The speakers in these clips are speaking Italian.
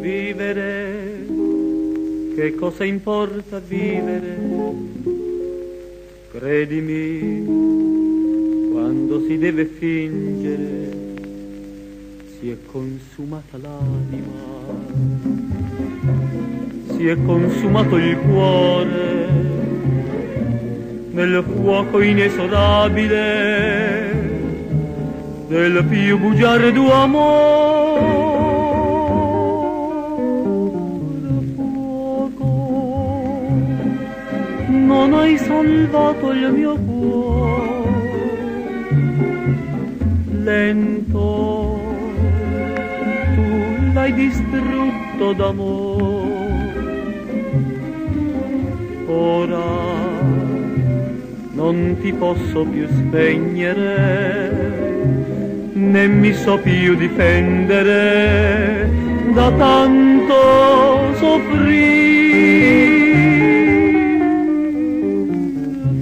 Vivere, che cosa importa vivere? Credimi, quando si deve fingere, si è consumata l'anima, si è consumato il cuore. Nel fuoco inesorabile del più bugiardo amore. Fuoco, non hai salvato il mio cuore, lento, tu l'hai distrutto d'amore. Ora non ti posso più spegnere né mi so più difendere da tanto soffrire.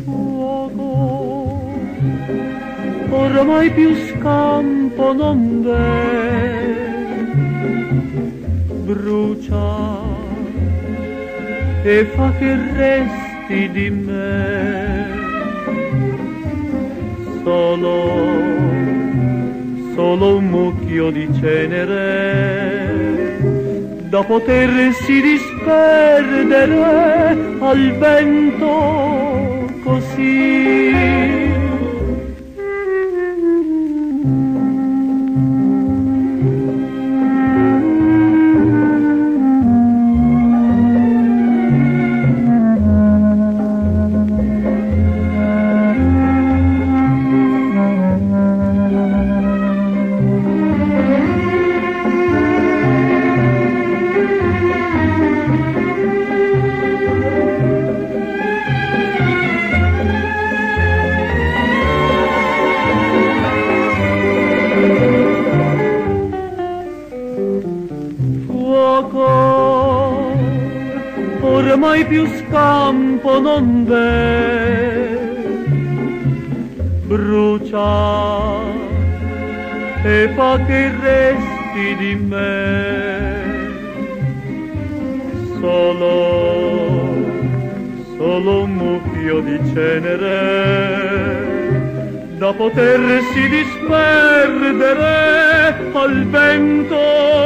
Fuoco, ormai più scampo non v'è, e fa che resti di me solo solo un mucchio di cenere da potersi disperdere al vento così. Fuoco, ormai più scampo non v'è, brucia e fa che resti di me, solo, solo un mucchio di cenere da potersi disperdere al vento